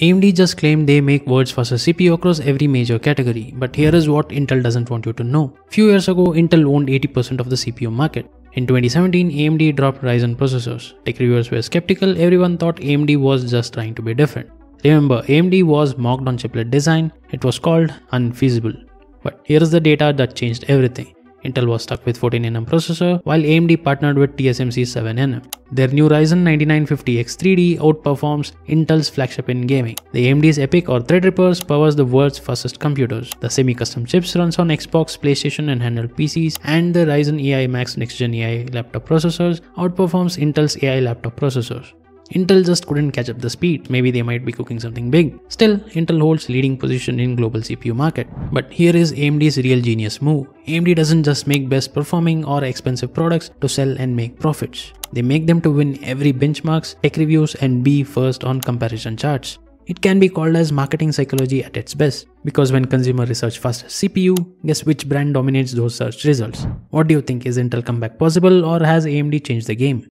AMD just claimed they make world's fastest CPU across every major category, but here is what Intel doesn't want you to know. Few years ago, Intel owned 80% of the CPU market. In 2017, AMD dropped Ryzen processors. Tech reviewers were skeptical, everyone thought AMD was just trying to be different. Remember, AMD was mocked on chiplet design, it was called unfeasible. But here is the data that changed everything. Intel was stuck with 14nm processor while AMD partnered with TSMC 7nm. Their new Ryzen 9950X3D outperforms Intel's flagship in gaming. The AMD's EPYC or Threadrippers powers the world's fastest computers. The semi-custom chips runs on Xbox, PlayStation and handheld PCs and the Ryzen AI Max next-gen AI laptop processors outperforms Intel's AI laptop processors. Intel just couldn't catch up the speed. Maybe they might be cooking something big. Still, Intel holds leading position in global CPU market. But here is AMD's real genius move. AMD doesn't just make best performing or expensive products to sell and make profits. They make them to win every benchmarks, tech reviews and be first on comparison charts. It can be called as marketing psychology at its best, because when consumer research first CPU, guess which brand dominates those search results? What do you think is Intel comeback possible or has AMD changed the game?